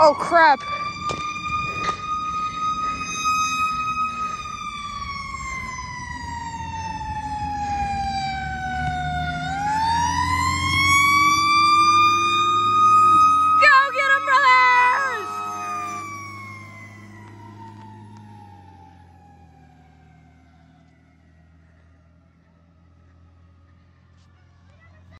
Oh crap.